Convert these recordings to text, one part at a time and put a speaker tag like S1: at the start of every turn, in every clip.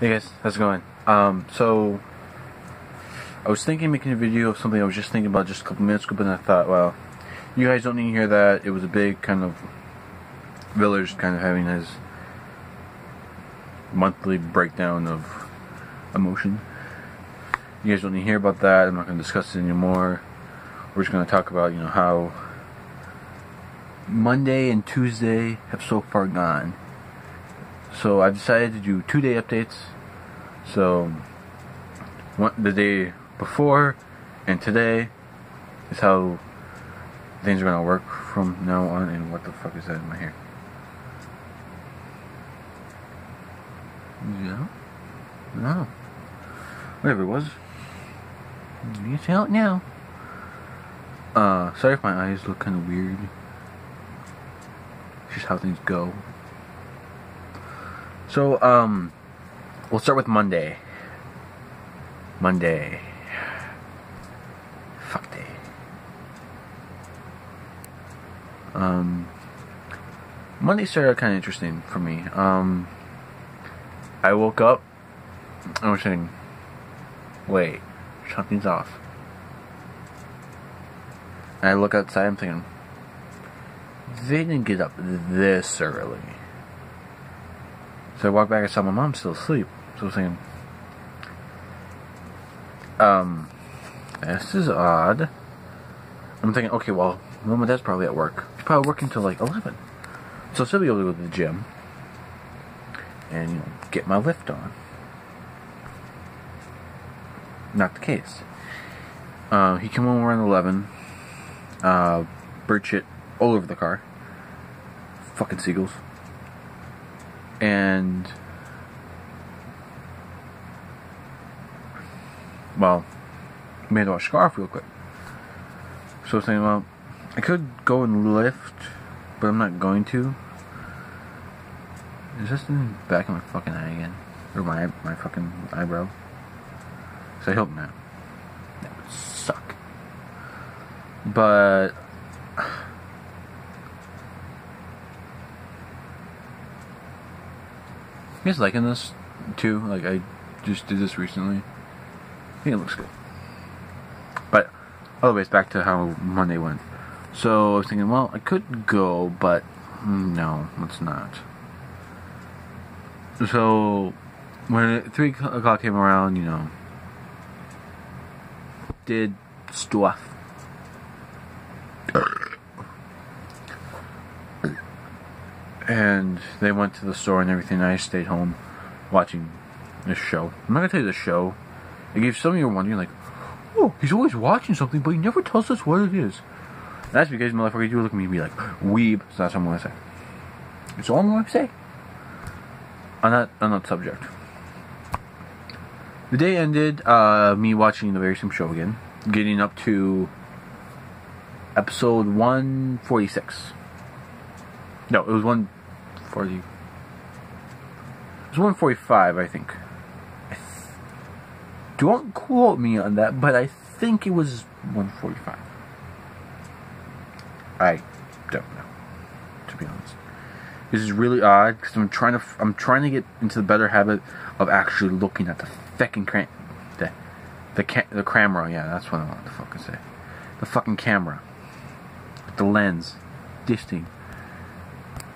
S1: Hey guys, how's it going? Um, so I was thinking making a video of something I was just thinking about just a couple minutes ago, but I thought, well, you guys don't need to hear that. It was a big kind of Village kind of having his monthly breakdown of emotion. You guys don't need to hear about that. I'm not going to discuss it anymore. We're just going to talk about, you know, how Monday and Tuesday have so far gone. So I've decided to do two day updates. So one, the day before and today is how things are gonna work from now on. And what the fuck is that in my hair? Yeah. No. Whatever it was. You can tell it now. Uh, sorry if my eyes look kind of weird. It's just how things go. So, um, we'll start with Monday. Monday. Fuck day. Um, Monday started kind of interesting for me. Um, I woke up. I was thinking, wait, something's off. And I look outside. I'm thinking, they didn't get up this early. So I walk back. I saw my mom still asleep. So I was thinking, um, this is odd. I'm thinking, okay, well, mom and dad's probably at work. He's probably working till like 11. So still be able to go to the gym and you know, get my lift on. Not the case. Uh, he came home around 11. Uh, bird shit all over the car. Fucking seagulls. And. Well, made a scarf real quick. So I was thinking, well, I could go and lift, but I'm not going to. Is this in the back of my fucking eye again? Or my my fucking eyebrow? So I hope not. That would suck. But guys liking this too? Like I just did this recently. I think it looks good. But otherwise, back to how Monday went. So I was thinking, well, I could go, but no, let's not. So when three o'clock came around, you know, did stuff. And they went to the store and everything. And I stayed home watching this show. I'm not gonna tell you the show. It gave some of you wondering, like, oh, he's always watching something, but he never tells us what it is. That's because motherfuckers do look at me and be like, weeb. So that's what I'm gonna say. It's all I'm gonna say on that on that subject. The day ended uh, me watching the very same show again, getting up to episode one forty six. No, it was one forty. It was one forty five, I think. I th- don't quote me on that, but I think it was one forty five. I don't know, to be honest. This is really odd because I'm trying to I'm trying to get into the better habit of actually looking at the fucking cram the the ca- the camera. Yeah, that's what I want to fucking say. The fucking camera, the lens, this thing,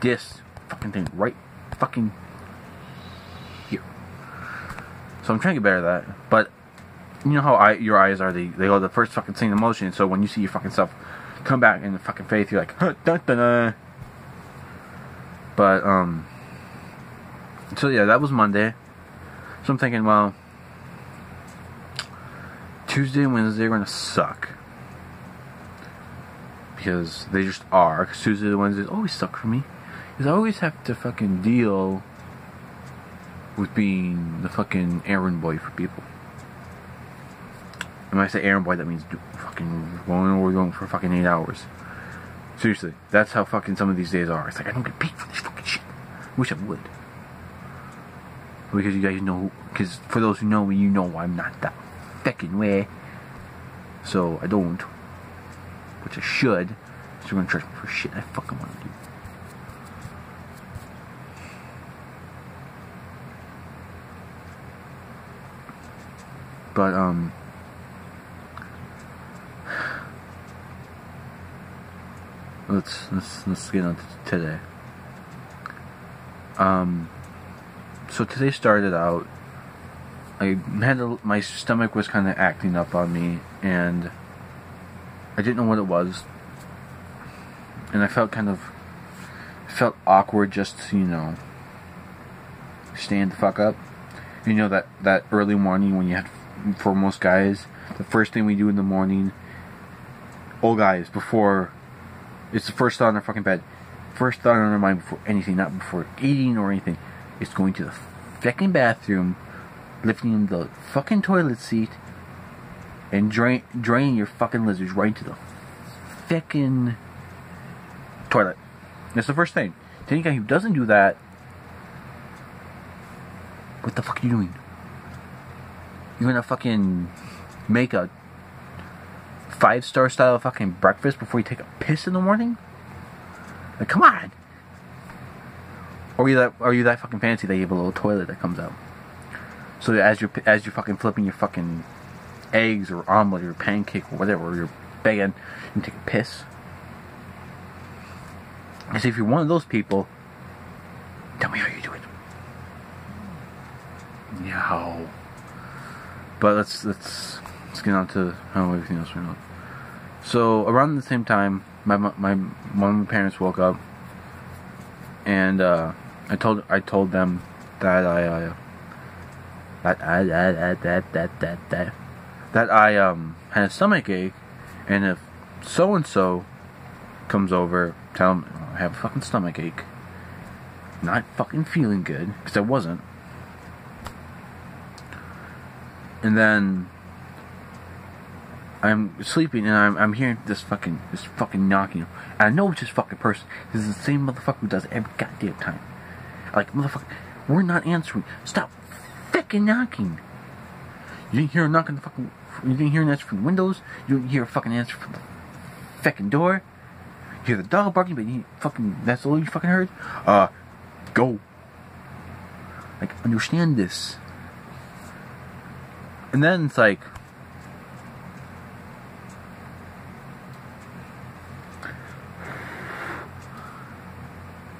S1: this fucking thing, right fucking here. So I'm trying to get better at that, but you know how I, your eyes are. They they go the first fucking thing in motion. So when you see your fucking stuff come back in the fucking face, you're like, dun, dun, dun. But um so yeah, that was Monday. So I'm thinking, well, Tuesday and Wednesday are gonna suck. Because they just are. Because Tuesday and Wednesdays always suck for me. Because I always have to fucking deal with being the fucking errand boy for people. And when I say errand boy, that means fucking going we're going for fucking eight hours. Seriously, that's how fucking some of these days are. It's like I don't get paid for this fucking shit. Wish I would. Because you guys know, because for those who know me, you know I'm not that fucking way. So I don't. Which I should. So you're gonna charge me for shit I fucking want to do. But um let's let's let's get on to today. Um so today started out I had a, my stomach was kind of acting up on me and I didn't know what it was and I felt kind of felt awkward just to, you know stand the fuck up. You know that that early morning when you had for most guys, the first thing we do in the morning, old guys before it's the first thought in our fucking bed. First thought on our mind before anything, not before eating or anything. It's going to the fucking bathroom, lifting the fucking toilet seat, and drain draining your fucking lizards right into the fucking toilet. That's the first thing. To any guy who doesn't do that, what the fuck are you doing? You're gonna fucking make a five star style fucking breakfast before you take a piss in the morning? Like, come on. Or are you that? Are you that fucking fancy that you have a little toilet that comes out? So as you're as you're fucking flipping your fucking eggs or omelet or pancake or whatever, you're begging and take a piss. As if you're one of those people, tell me how you do it. No. But let's let's let's get on to how everything else went on. So around the same time, my my one of my parents woke up, and uh, I told I told them that I uh, that I that that that that that that I um had a stomach ache, and if so and so comes over, tell them I have a fucking stomach ache. Not fucking feeling good because I wasn't. And then I'm sleeping and I'm, I'm hearing this fucking this fucking knocking. And I know it's this fucking person. This is the same motherfucker who does it every goddamn time. Like motherfucker, we're not answering. Stop fucking knocking. You didn't hear a knock on the fucking. You didn't hear an answer from the windows. You didn't hear a fucking answer from the fucking door. You hear the dog barking, but you fucking. That's all you fucking heard. Uh, go. Like understand this. And then it's like,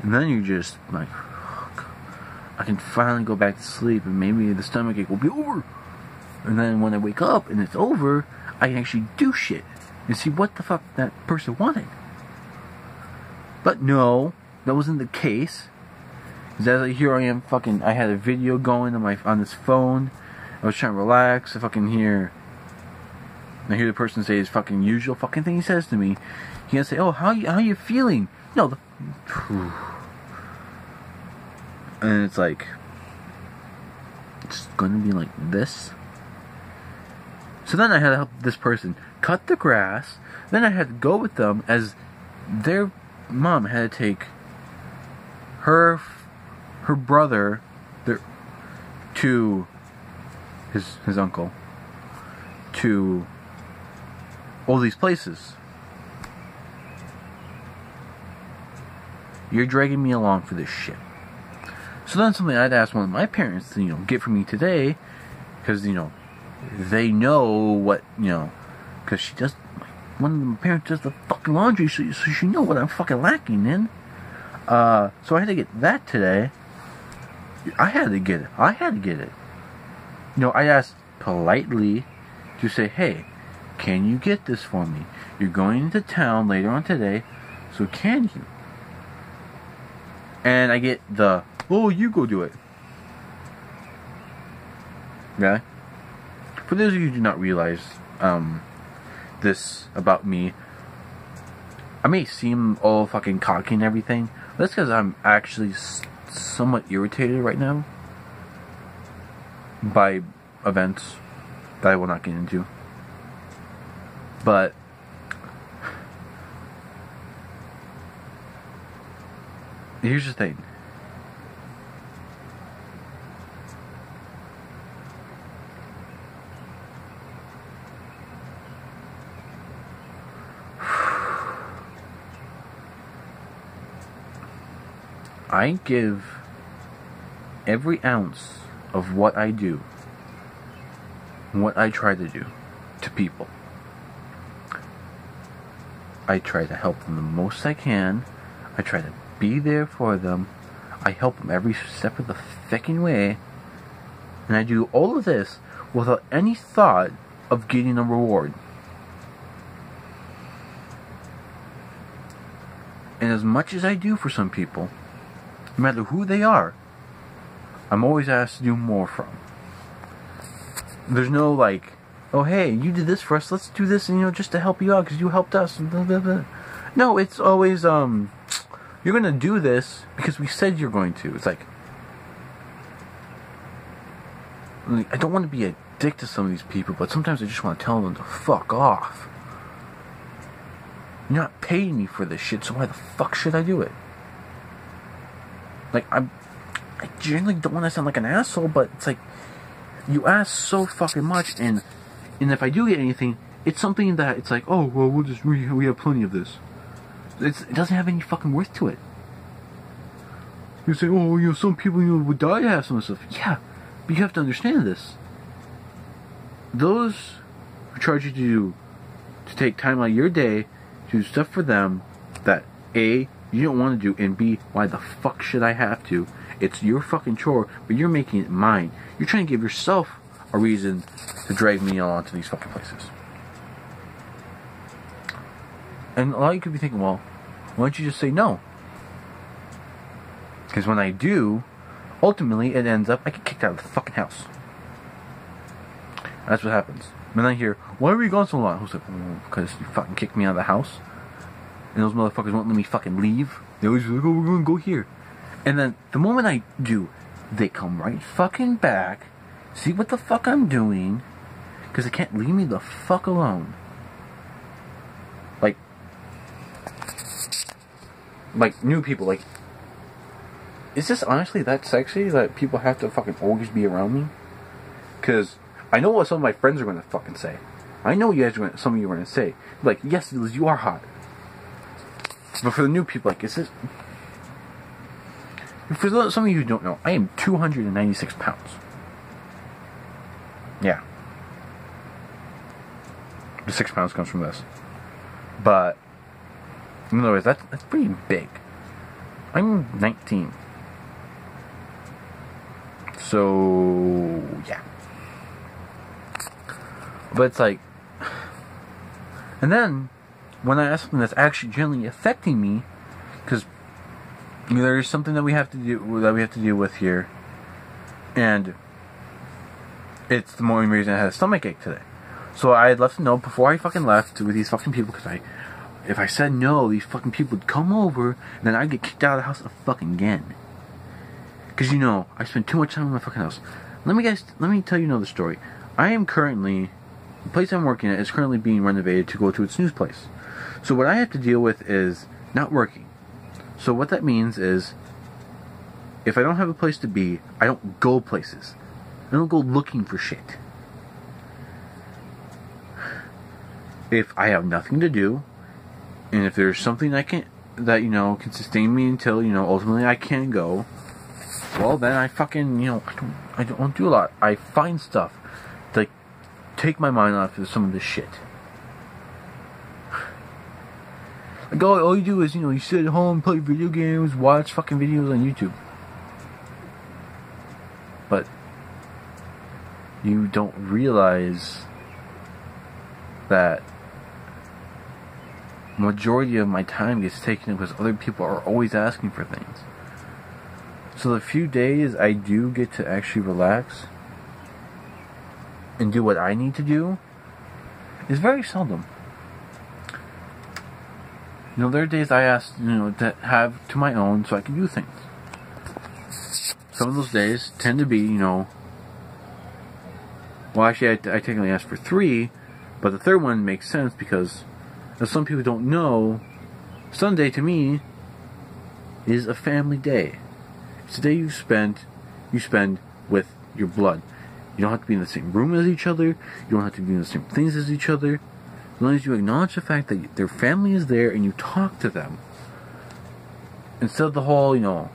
S1: and then you just like, I can finally go back to sleep, and maybe the stomach ache will be over. And then when I wake up and it's over, I can actually do shit and see what the fuck that person wanted. But no, that wasn't the case. Because here I am, fucking. I had a video going on my on this phone I was trying to relax. I fucking hear. I hear the person say his fucking usual fucking thing he says to me. He gonna say, "Oh, how you how you feeling?" No, the, and it's like it's gonna be like this. So then I had to help this person cut the grass. Then I had to go with them as their mom had to take her her brother their, to his his uncle to all these places. You're dragging me along for this shit. So that's something I'd ask one of my parents to, you know, get for me today, because, you know, they know what, you know, because she does, one of my parents does the fucking laundry, so, so she know what I'm fucking lacking in. Uh, so I had to get that today. I had to get it. I had to get it you know, I asked politely to say, hey, can you get this for me? You're going into town later on today, so can you? And I get the, oh, you go do it. Yeah? For those of you who do not realize um, this about me, I may seem all fucking cocky and everything. That's because I'm actually somewhat irritated right now by events that I will not get into. But here's the thing. I give every ounce of what I do what I try to do to people. I try to help them the most I can. I try to be there for them. I help them every step of the fucking way. And I do all of this without any thought of getting a reward. And as much as I do for some people, no matter who they are, I'm always asked to do more from. There's no like, oh hey, you did this for us, let's do this, and, you know, just to help you out because you helped us. No, it's always um, you're gonna do this because we said you're going to. It's like, I don't want to be a dick to some of these people, but sometimes I just want to tell them to fuck off. You're not paying me for this shit, so why the fuck should I do it? Like I'm, I generally don't want to sound like an asshole, but it's like you ask so fucking much, and and if I do get anything, it's something that it's like, oh well, we'll just we, we have plenty of this. It's, it doesn't have any fucking worth to it. You say, oh, you know, some people you know would die to have some of this stuff. Yeah, but you have to understand this. Those who charge you to do, to take time out of your day to do stuff for them that a you don't want to do, and b why the fuck should I have to? It's your fucking chore, but you're making it mine. You're trying to give yourself a reason to drag me on to these fucking places. And a lot of you could be thinking, well, why don't you just say no? Because when I do, ultimately it ends up I get kicked out of the fucking house. That's what happens. When I hear, why are you gone so long? I was like, mm, because you fucking kicked me out of the house. And those motherfuckers won't let me fucking leave. They always like, oh, we're gonna go here. And then the moment I do, they come right fucking back, see what the fuck I'm doing, because they can't leave me the fuck alone. Like, like new people, like, is this honestly that sexy that people have to fucking always be around me? Because I know what some of my friends are to fucking say. I know you guys are gonna, some of you are to say. Like, yes, you are hot. But for the new people, like, is this... For some of you who don't know, I am 296 pounds. Yeah. The six pounds comes from this. But, in other words, that's, that's pretty big. I'm 19. So, yeah. But it's like, and then when I ask something that's actually generally affecting me, because there is something that we have to do that we have to deal with here, and it's the main reason I had a stomach ache today. So I'd love to know before I fucking left with these fucking people, because I, if I said no, these fucking people would come over, and then I'd get kicked out of the house fucking again. Because you know, I spend too much time in my fucking house. Let me guys, let me tell you another story. I am currently, the place I'm working at is currently being renovated to go to its new place. So what I have to deal with is not working. So what that means is, if I don't have a place to be, I don't go places. I don't go looking for shit. If I have nothing to do, and if there's something I can that you know can sustain me until you know ultimately I can go, well then I fucking you know I don't I don't do a lot. I find stuff to take my mind off of some of this shit. Like all, all you do is, you know, you sit at home, play video games, watch fucking videos on YouTube. But you don't realize that majority of my time gets taken up because other people are always asking for things. So the few days I do get to actually relax and do what I need to do is very seldom. You know, there are days I ask, you know, to have to my own so I can do things. Some of those days tend to be, you know, well, actually, I, I technically asked for three, but the third one makes sense because, as some people don't know, Sunday to me is a family day. It's a day you spend, you spend with your blood. You don't have to be in the same room as each other. You don't have to be in the same things as each other as long as you acknowledge the fact that their family is there and you talk to them, instead of the whole, you know,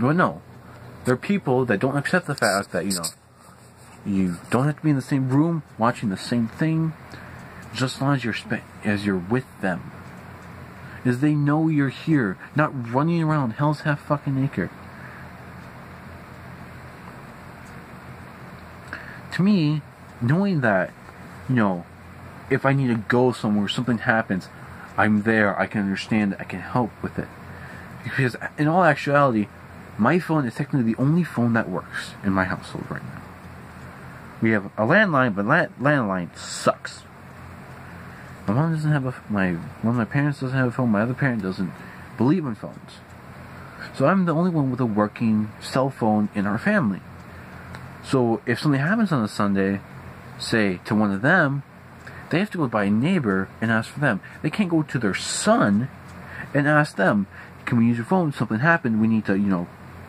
S1: well, no, there are people that don't accept the fact that, you know, You don't have to be in the same room watching the same thing, just as long as you're as you're with them. Is they know you're here, not running around hell's half fucking acre. To me, knowing that, you know, if I need to go somewhere, something happens, I'm there, I can understand, I can help with it. Because in all actuality, my phone is technically the only phone that works in my household right now. We have a landline, but la- landline sucks. My mom doesn't have a my one of my parents doesn't have a phone. My other parent doesn't believe in phones. So I'm the only one with a working cell phone in our family. So if something happens on a Sunday, say to one of them, they have to go by a neighbor and ask for them. They can't go to their son and ask them, "Can we use your phone? Something happened. We need to, you know,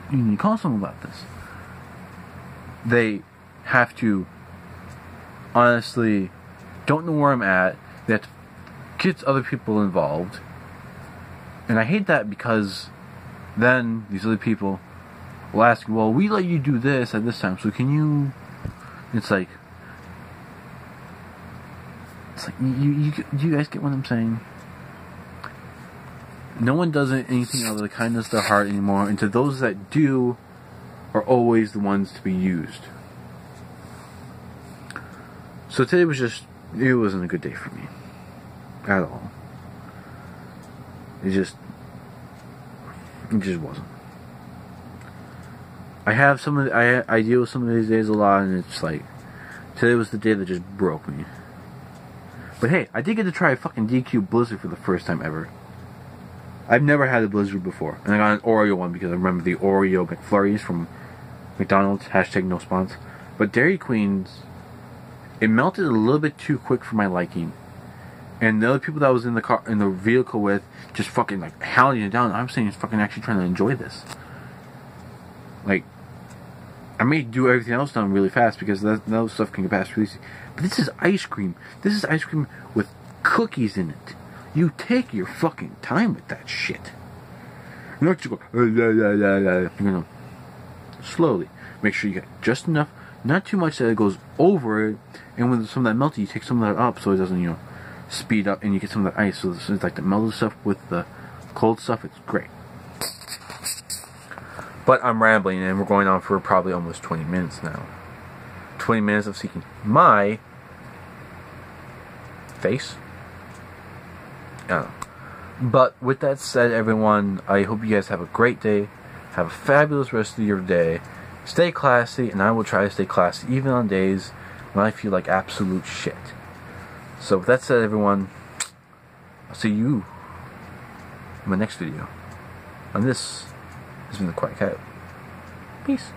S1: you need to call someone about this." They have to honestly don't know where I'm at. That gets other people involved, and I hate that because then these other people will ask, "Well, we let you do this at this time, so can you?" It's like, it's like you, you, you guys get what I'm saying? No one does anything out of the kindness of their heart anymore, and to those that do, are always the ones to be used. So today was just, it wasn't a good day for me. At all. It just, it just wasn't. I have some of, I, I deal with some of these days a lot, and it's like, today was the day that just broke me. But hey, I did get to try a fucking DQ Blizzard for the first time ever. I've never had a Blizzard before, and I got an Oreo one because I remember the Oreo McFlurries from McDonald's. Hashtag no sponsor. But Dairy Queen's it melted a little bit too quick for my liking. And the other people that I was in the car in the vehicle with just fucking like hounding it down. I'm saying it's fucking actually trying to enjoy this. Like I may do everything else done really fast because that, that stuff can get past really easy. This is ice cream. This is ice cream with cookies in it. You take your fucking time with that shit. Not just go, oh, la. you know, slowly. Make sure you get just enough not too much that it goes over it, and with some of that melty, you take some of that up so it doesn't, you know, speed up, and you get some of that ice. So it's like the melted stuff with the cold stuff. It's great. But I'm rambling, and we're going on for probably almost 20 minutes now. 20 minutes of seeking my face. Yeah. But with that said, everyone, I hope you guys have a great day. Have a fabulous rest of your day. Stay classy, and I will try to stay classy even on days when I feel like absolute shit. So, with that said, everyone, I'll see you in my next video. And this has been the Quiet Cat. Peace.